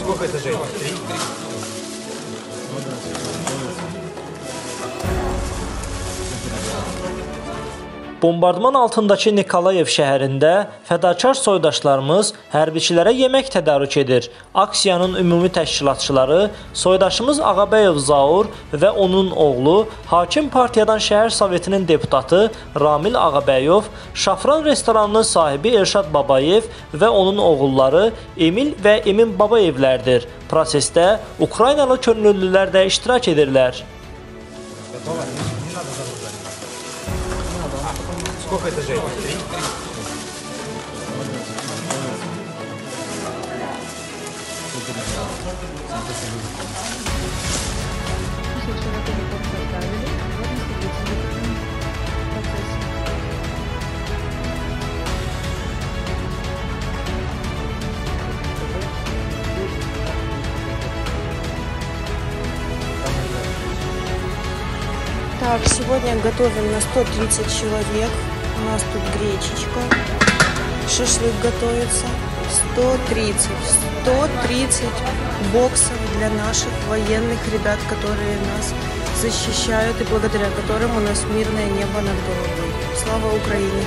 Сколько этажей? Три. Bombardman altındakı Nikolayev şəhərində fədakar soydaşlarımız hərbiçilərə yemək tədarük edir. Aksiyanın ümumi təşkilatçıları soydaşımız Ağabəyov Zaur və onun oğlu Hakim Partiyadan şəhər sovetinin deputatı Ramil Ağabəyov, Şafran restoranının sahibi Elşad Babayev və onun oğulları Emil və Emin Babayevlərdir. Prosesdə Ukraynalı könüllülər də iştirak edirlər. Сколько этажей? Три? Все Так, сегодня готовим на 130 человек. У нас тут гречечка. Шашлык готовится. 130. 130 боксов для наших военных ребят, которые нас защищают и благодаря которым у нас мирное небо над головой. Слава Украине!